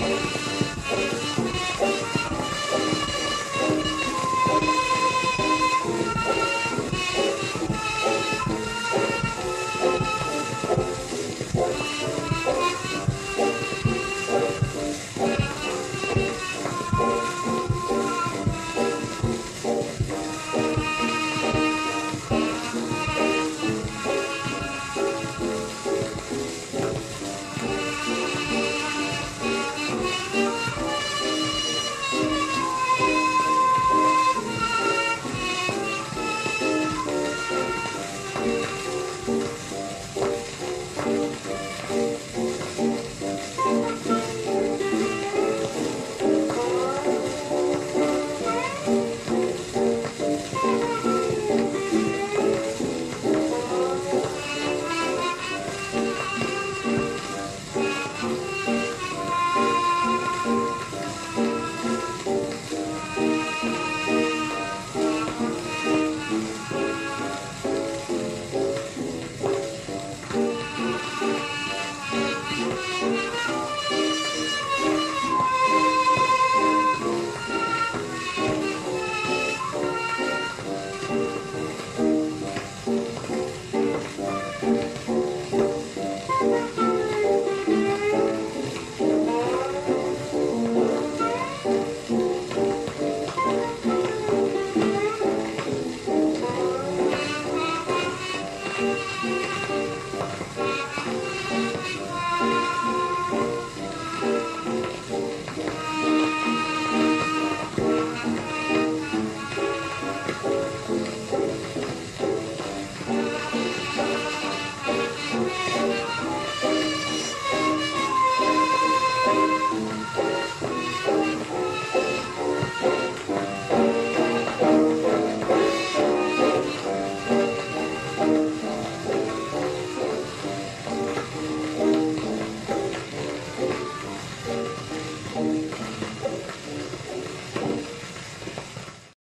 うん。